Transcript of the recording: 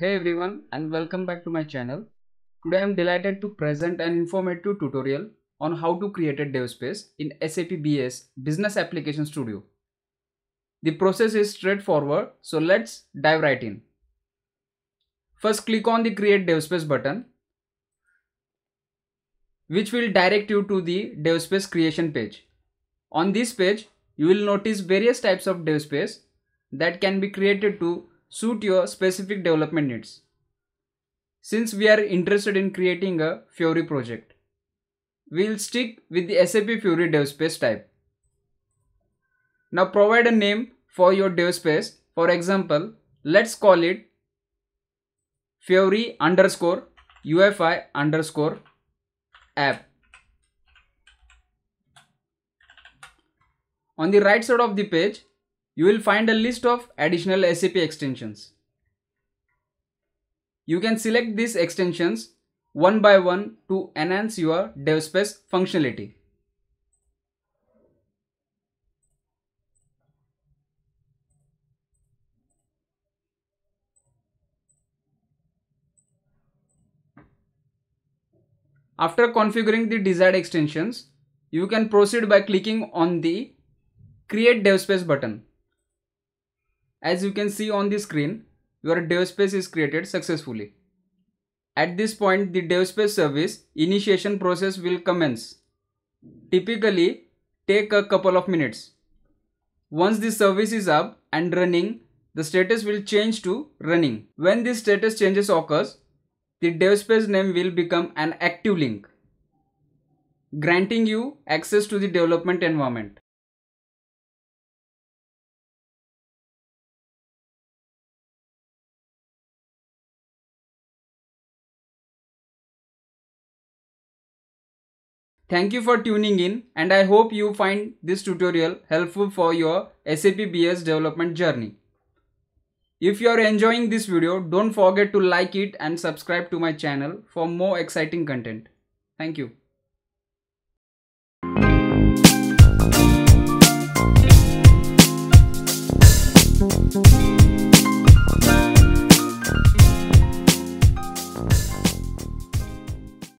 Hey everyone and welcome back to my channel. Today I am delighted to present an informative tutorial on how to create a dev space in SAP BS Business Application Studio. The process is straightforward so let's dive right in. First click on the create dev space button which will direct you to the dev space creation page. On this page you will notice various types of dev space that can be created to suit your specific development needs. Since we are interested in creating a Fiori project, we'll stick with the SAP Fiori DevSpace type. Now provide a name for your DevSpace. For example, let's call it Fiori underscore UFI underscore app. On the right side of the page, you will find a list of additional SAP extensions. You can select these extensions one by one to enhance your DevSpace functionality. After configuring the desired extensions, you can proceed by clicking on the Create DevSpace button. As you can see on the screen, your DevSpace is created successfully. At this point, the DevSpace service initiation process will commence. Typically, take a couple of minutes. Once the service is up and running, the status will change to running. When this status changes occurs, the DevSpace name will become an active link, granting you access to the development environment. Thank you for tuning in and I hope you find this tutorial helpful for your SAP BS development journey. If you are enjoying this video, don't forget to like it and subscribe to my channel for more exciting content. Thank you.